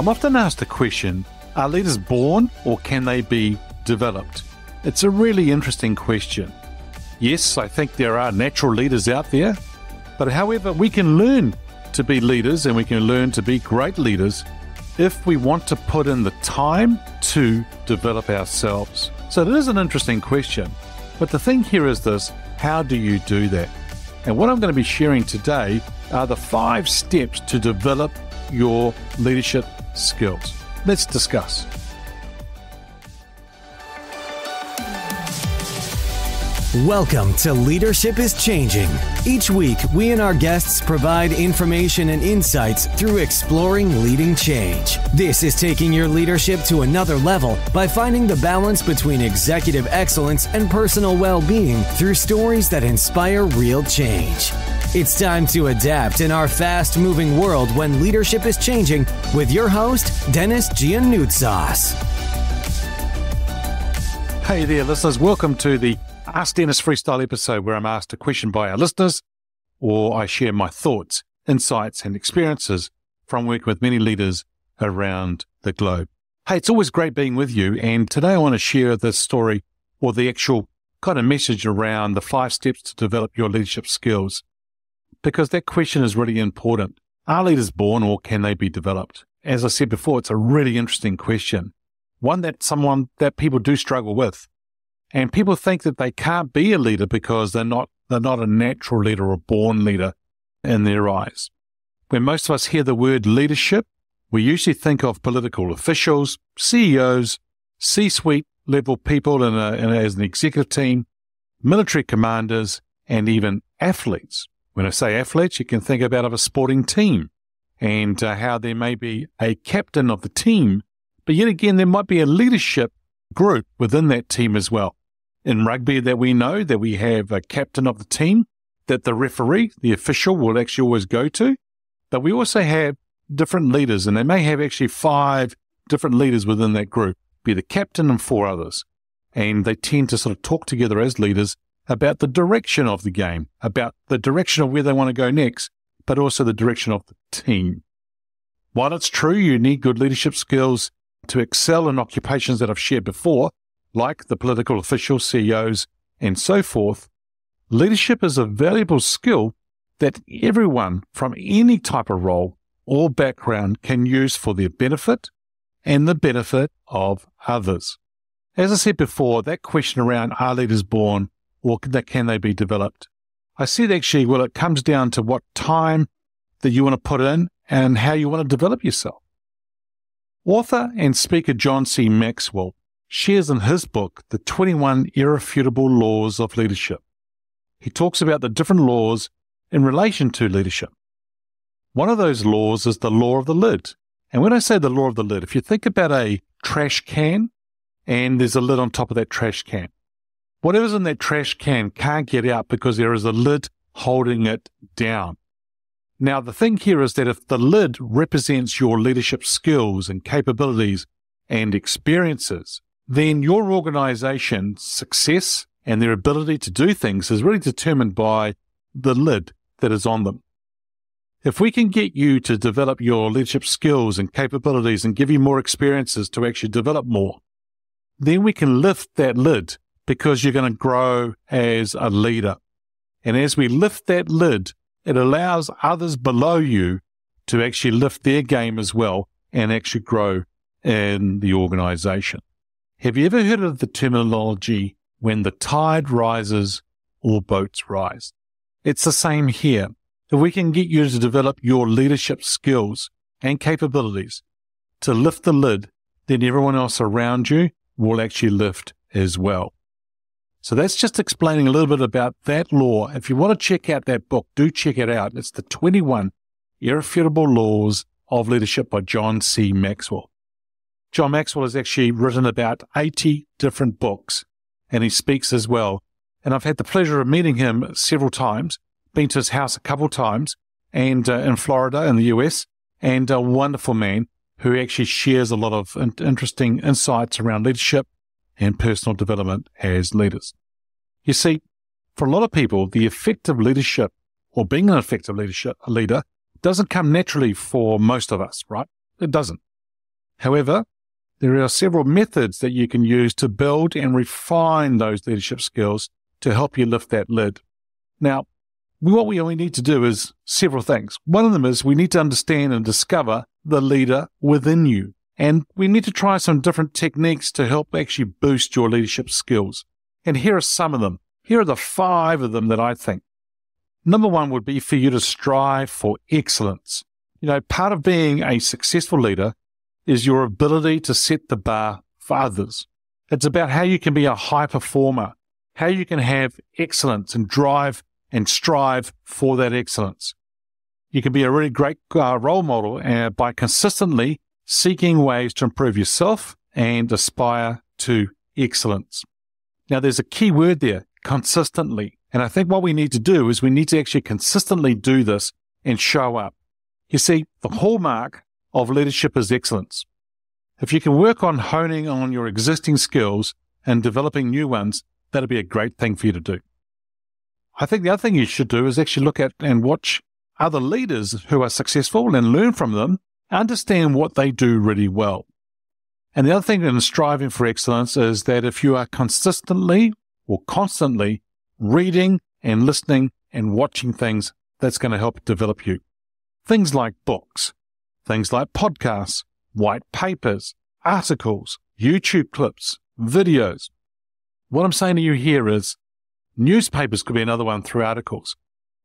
I'm often asked the question Are leaders born or can they be developed? It's a really interesting question. Yes, I think there are natural leaders out there, but however, we can learn to be leaders and we can learn to be great leaders if we want to put in the time to develop ourselves. So it is an interesting question. But the thing here is this how do you do that? And what I'm going to be sharing today are the five steps to develop your leadership skills. Let's discuss. Welcome to Leadership is Changing. Each week, we and our guests provide information and insights through exploring leading change. This is taking your leadership to another level by finding the balance between executive excellence and personal well being through stories that inspire real change. It's time to adapt in our fast moving world when leadership is changing with your host, Denis Gianoutsos. Hey there, listeners. Welcome to the Ask Dennis Freestyle episode where I'm asked a question by our listeners or I share my thoughts, insights, and experiences from working with many leaders around the globe. Hey, it's always great being with you. And today I want to share this story or the actual kind of message around the five steps to develop your leadership skills. Because that question is really important. Are leaders born or can they be developed? As I said before, it's a really interesting question. One that someone that people do struggle with. And people think that they can't be a leader because they're not they're not a natural leader or born leader in their eyes. When most of us hear the word leadership, we usually think of political officials, CEOs, C-suite level people in a, in a, as an executive team, military commanders, and even athletes. When I say athletes, you can think about of a sporting team and uh, how there may be a captain of the team, but yet again, there might be a leadership group within that team as well in rugby that we know that we have a captain of the team that the referee, the official, will actually always go to. But we also have different leaders, and they may have actually five different leaders within that group, be the captain and four others. And they tend to sort of talk together as leaders about the direction of the game, about the direction of where they want to go next, but also the direction of the team. While it's true you need good leadership skills to excel in occupations that I've shared before, like the political officials, CEOs, and so forth, leadership is a valuable skill that everyone from any type of role or background can use for their benefit and the benefit of others. As I said before, that question around are leaders born or that can they be developed? I said actually, well, it comes down to what time that you want to put in and how you want to develop yourself. Author and speaker John C. Maxwell shares in his book the 21 irrefutable laws of leadership. He talks about the different laws in relation to leadership. One of those laws is the law of the lid. And when I say the law of the lid, if you think about a trash can and there's a lid on top of that trash can, whatever's in that trash can can't get out because there is a lid holding it down. Now, the thing here is that if the lid represents your leadership skills and capabilities and experiences, then your organization's success and their ability to do things is really determined by the lid that is on them. If we can get you to develop your leadership skills and capabilities and give you more experiences to actually develop more, then we can lift that lid because you're going to grow as a leader. And as we lift that lid, it allows others below you to actually lift their game as well and actually grow in the organization. Have you ever heard of the terminology when the tide rises, all boats rise? It's the same here. If we can get you to develop your leadership skills and capabilities to lift the lid, then everyone else around you will actually lift as well. So that's just explaining a little bit about that law. If you want to check out that book, do check it out. It's the 21 Irrefutable Laws of Leadership by John C. Maxwell. John Maxwell has actually written about 80 different books and he speaks as well. And I've had the pleasure of meeting him several times, been to his house a couple of times and uh, in Florida in the US and a wonderful man who actually shares a lot of interesting insights around leadership and personal development as leaders. You see, for a lot of people, the effective leadership or being an effective leadership leader doesn't come naturally for most of us, right? It doesn't. However, there are several methods that you can use to build and refine those leadership skills to help you lift that lid. Now, what we only need to do is several things. One of them is we need to understand and discover the leader within you. And we need to try some different techniques to help actually boost your leadership skills. And here are some of them. Here are the five of them that I think. Number one would be for you to strive for excellence. You know, part of being a successful leader is your ability to set the bar for others. It's about how you can be a high performer, how you can have excellence and drive and strive for that excellence. You can be a really great uh, role model uh, by consistently seeking ways to improve yourself and aspire to excellence. Now, there's a key word there consistently. And I think what we need to do is we need to actually consistently do this and show up. You see, the hallmark of leadership is excellence. If you can work on honing on your existing skills and developing new ones, that'll be a great thing for you to do. I think the other thing you should do is actually look at and watch other leaders who are successful and learn from them, understand what they do really well. And the other thing in striving for excellence is that if you are consistently or constantly reading and listening and watching things, that's going to help develop you. Things like books, things like podcasts, white papers, articles, YouTube clips, videos. What I'm saying to you here is Newspapers could be another one through articles.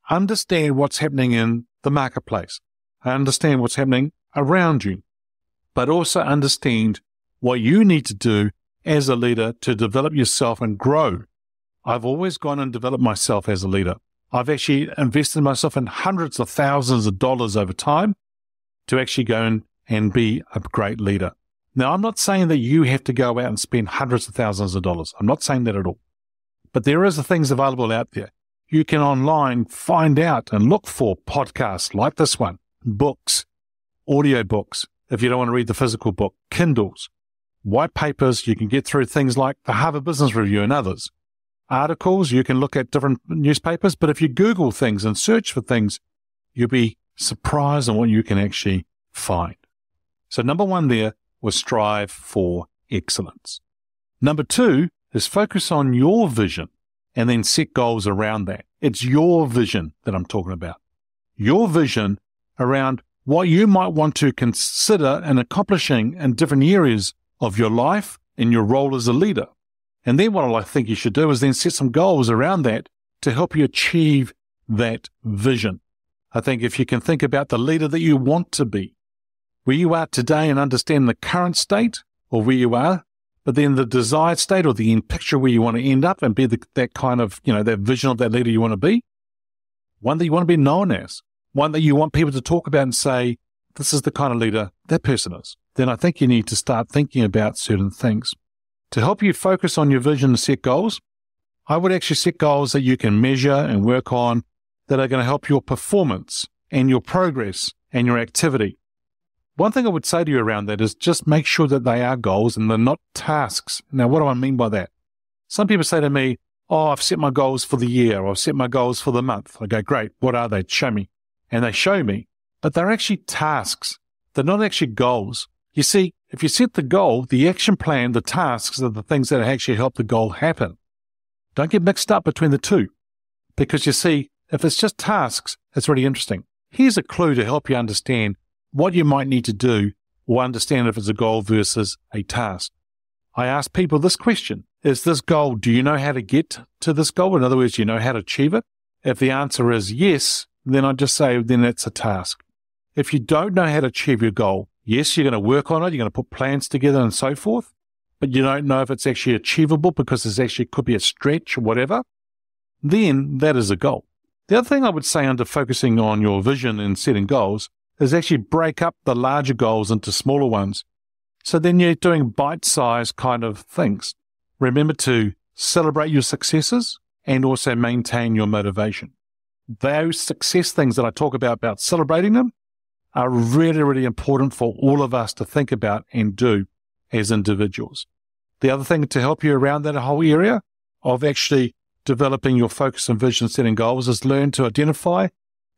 Understand what's happening in the marketplace. Understand what's happening around you, but also understand what you need to do as a leader to develop yourself and grow. I've always gone and developed myself as a leader. I've actually invested myself in hundreds of thousands of dollars over time to actually go and, and be a great leader. Now, I'm not saying that you have to go out and spend hundreds of thousands of dollars. I'm not saying that at all. But there is things available out there. You can online find out and look for podcasts like this one, books, audio books, if you don't want to read the physical book, Kindles, white papers, you can get through things like the Harvard Business Review and others. Articles, you can look at different newspapers, but if you Google things and search for things, you'll be surprised on what you can actually find. So number one there was strive for excellence. Number two is focus on your vision and then set goals around that. It's your vision that I'm talking about. Your vision around what you might want to consider and accomplishing in different areas of your life in your role as a leader. And then what I think you should do is then set some goals around that to help you achieve that vision. I think if you can think about the leader that you want to be, where you are today and understand the current state or where you are but then the desired state or the end picture where you want to end up and be the, that kind of, you know, that vision of that leader you want to be, one that you want to be known as, one that you want people to talk about and say, this is the kind of leader that person is, then I think you need to start thinking about certain things. To help you focus on your vision and set goals, I would actually set goals that you can measure and work on that are going to help your performance and your progress and your activity. One thing I would say to you around that is just make sure that they are goals and they're not tasks. Now, what do I mean by that? Some people say to me, Oh, I've set my goals for the year or I've set my goals for the month. I go, Great. What are they? Show me. And they show me, but they're actually tasks. They're not actually goals. You see, if you set the goal, the action plan, the tasks are the things that actually help the goal happen. Don't get mixed up between the two. Because you see, if it's just tasks, it's really interesting. Here's a clue to help you understand what you might need to do or understand if it's a goal versus a task. I ask people this question Is this goal, do you know how to get to this goal? In other words, do you know how to achieve it? If the answer is yes, then I just say, then it's a task. If you don't know how to achieve your goal, yes, you're going to work on it, you're going to put plans together and so forth, but you don't know if it's actually achievable because it's actually could be a stretch or whatever, then that is a goal. The other thing I would say under focusing on your vision and setting goals is actually break up the larger goals into smaller ones. So then you're doing bite sized kind of things. Remember to celebrate your successes and also maintain your motivation. Those success things that I talk about, about celebrating them, are really, really important for all of us to think about and do as individuals. The other thing to help you around that whole area of actually developing your focus and vision setting goals is learn to identify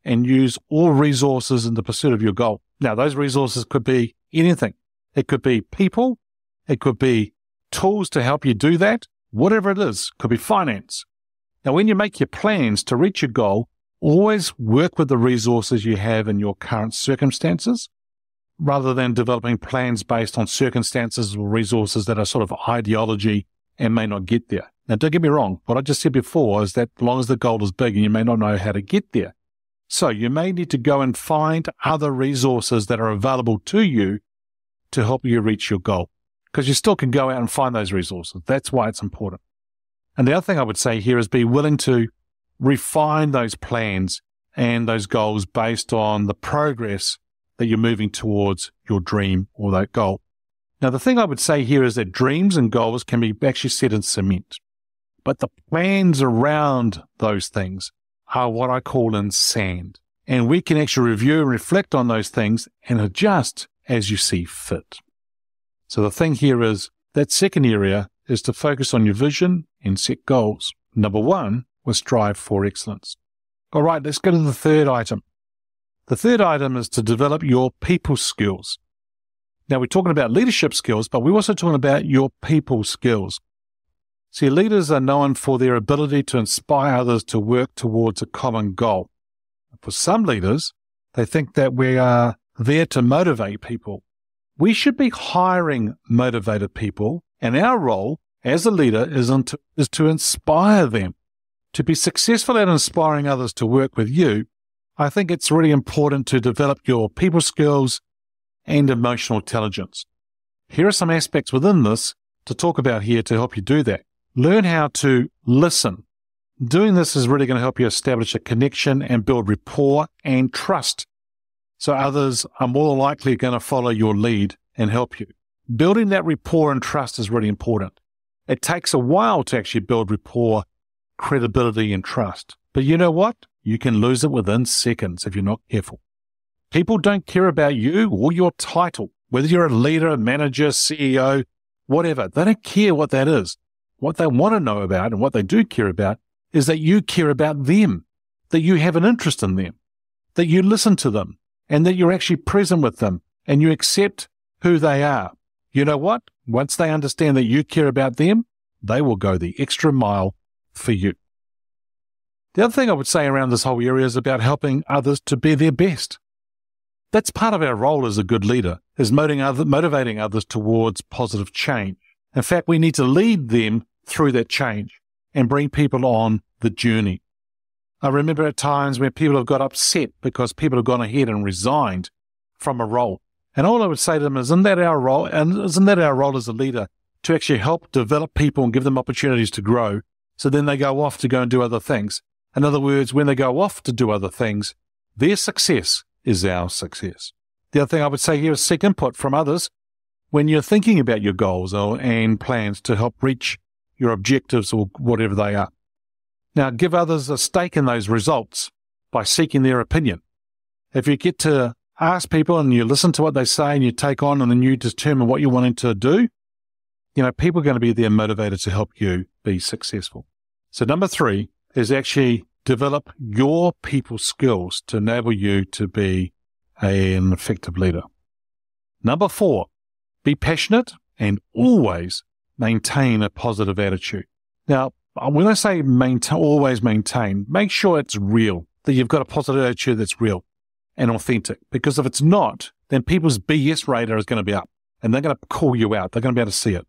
and use all resources in the pursuit of your goal. Now, those resources could be anything. It could be people. It could be tools to help you do that. Whatever it is, could be finance. Now, when you make your plans to reach your goal, always work with the resources you have in your current circumstances rather than developing plans based on circumstances or resources that are sort of ideology and may not get there. Now, don't get me wrong. What I just said before is that as long as the goal is big and you may not know how to get there. So you may need to go and find other resources that are available to you to help you reach your goal because you still can go out and find those resources. That's why it's important. And the other thing I would say here is be willing to refine those plans and those goals based on the progress that you're moving towards your dream or that goal. Now, the thing I would say here is that dreams and goals can be actually set in cement, but the plans around those things are what I call in sand. And we can actually review and reflect on those things and adjust as you see fit. So the thing here is that second area is to focus on your vision and set goals. Number one was strive for excellence. All right, let's go to the third item. The third item is to develop your people skills. Now, we're talking about leadership skills, but we're also talking about your people skills. See, leaders are known for their ability to inspire others to work towards a common goal. For some leaders, they think that we are there to motivate people. We should be hiring motivated people, and our role as a leader is, to, is to inspire them. To be successful at inspiring others to work with you, I think it's really important to develop your people skills and emotional intelligence. Here are some aspects within this to talk about here to help you do that. Learn how to listen. Doing this is really going to help you establish a connection and build rapport and trust. So others are more likely going to follow your lead and help you. Building that rapport and trust is really important. It takes a while to actually build rapport, credibility, and trust. But you know what? you can lose it within seconds if you're not careful. People don't care about you or your title, whether you're a leader, manager, CEO, whatever. They don't care what that is. What they want to know about and what they do care about is that you care about them, that you have an interest in them, that you listen to them, and that you're actually present with them and you accept who they are. You know what? Once they understand that you care about them, they will go the extra mile for you. The other thing I would say around this whole area is about helping others to be their best. That's part of our role as a good leader, is motivating others towards positive change. In fact, we need to lead them through that change and bring people on the journey. I remember at times when people have got upset because people have gone ahead and resigned from a role. And all I would say to them is, isn't that our role? And isn't that our role as a leader to actually help develop people and give them opportunities to grow? So then they go off to go and do other things. In other words, when they go off to do other things, their success is our success. The other thing I would say here is seek input from others when you're thinking about your goals or, and plans to help reach your objectives or whatever they are. Now, give others a stake in those results by seeking their opinion. If you get to ask people and you listen to what they say and you take on and then you determine what you're wanting to do, you know, people are going to be there motivated to help you be successful. So number three is actually develop your people skills to enable you to be an effective leader. Number four, be passionate and always maintain a positive attitude. Now, uh, when I say maintain, always maintain, make sure it's real, that you've got a positive attitude that's real and authentic. Because if it's not, then people's BS radar is going to be up and they're going to call you out. They're going to be able to see it.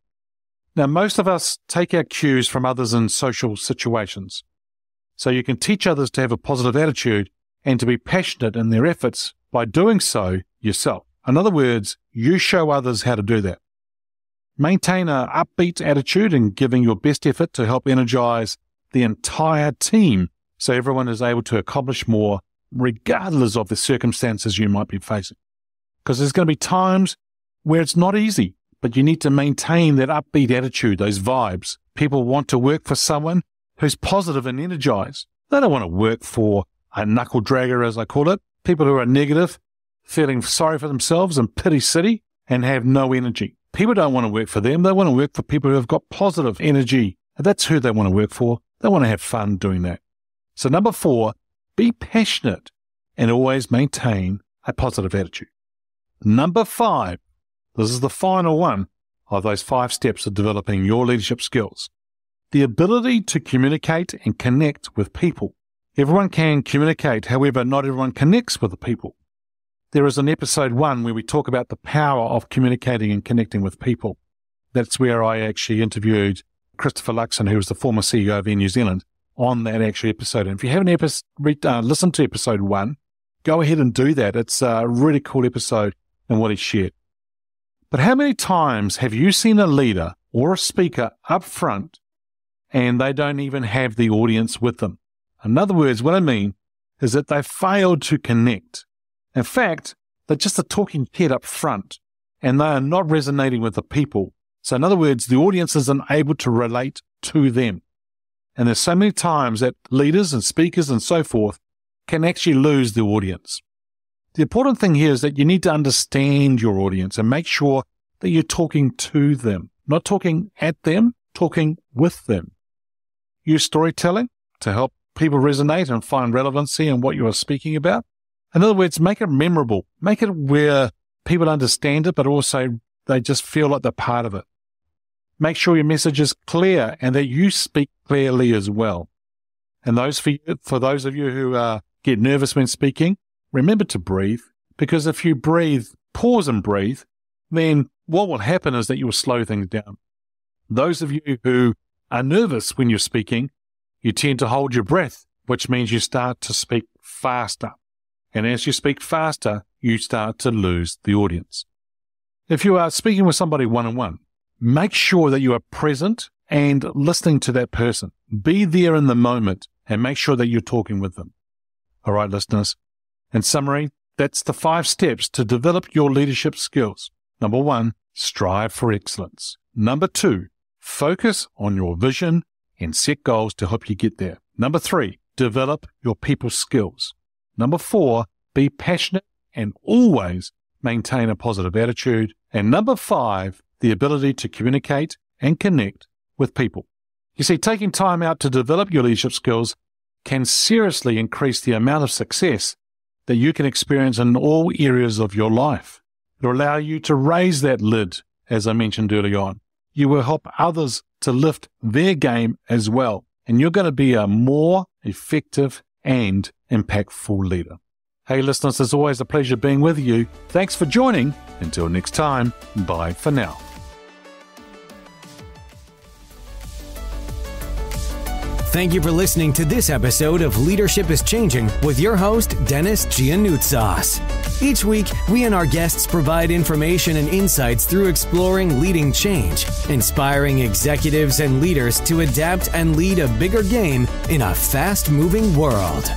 Now, most of us take our cues from others in social situations. So you can teach others to have a positive attitude and to be passionate in their efforts by doing so yourself. In other words, you show others how to do that. Maintain an upbeat attitude and giving your best effort to help energize the entire team so everyone is able to accomplish more regardless of the circumstances you might be facing. Because there's going to be times where it's not easy, but you need to maintain that upbeat attitude, those vibes. People want to work for someone who's positive and energized. They don't want to work for a knuckle dragger, as I call it, people who are negative, feeling sorry for themselves and pity city and have no energy. People don't want to work for them. They want to work for people who have got positive energy. That's who they want to work for. They want to have fun doing that. So number four, be passionate and always maintain a positive attitude. Number five, This is the final one of those five steps of developing your leadership skills. The ability to communicate and connect with people. Everyone can communicate, however, not everyone connects with the people. There is an episode one where we talk about the power of communicating and connecting with people. That's where I actually interviewed Christopher Luxon, who was the former CEO of Air New Zealand, on that actual episode. And if you haven't epi- uh, listened to episode one, go ahead and do that. It's a really cool episode and what he shared. But how many times have you seen a leader or a speaker up front and they don't even have the audience with them? In other words, what I mean is that they failed to connect. In fact, they're just a talking head up front and they are not resonating with the people. So, in other words, the audience isn't able to relate to them. And there's so many times that leaders and speakers and so forth can actually lose the audience. The important thing here is that you need to understand your audience and make sure that you're talking to them, not talking at them, talking with them. Use storytelling to help people resonate and find relevancy in what you are speaking about. In other words, make it memorable, make it where people understand it, but also they just feel like they're part of it. Make sure your message is clear and that you speak clearly as well. And those for, you, for those of you who uh, get nervous when speaking, remember to breathe because if you breathe, pause and breathe, then what will happen is that you will slow things down. Those of you who are nervous when you're speaking, you tend to hold your breath, which means you start to speak faster. And as you speak faster, you start to lose the audience. If you are speaking with somebody one on one, make sure that you are present and listening to that person. Be there in the moment and make sure that you're talking with them. All right, listeners. In summary, that's the five steps to develop your leadership skills. Number one, strive for excellence. Number two, focus on your vision and set goals to help you get there. Number three, develop your people skills. Number four, be passionate and always maintain a positive attitude. And number five, the ability to communicate and connect with people. You see, taking time out to develop your leadership skills can seriously increase the amount of success that you can experience in all areas of your life. It'll allow you to raise that lid, as I mentioned early on. You will help others to lift their game as well. And you're going to be a more effective and impactful leader. Hey, listeners, it's always a pleasure being with you. Thanks for joining. Until next time, bye for now. Thank you for listening to this episode of Leadership is Changing with your host, Denis Gianoutsos. Each week, we and our guests provide information and insights through exploring leading change, inspiring executives and leaders to adapt and lead a bigger game in a fast moving world.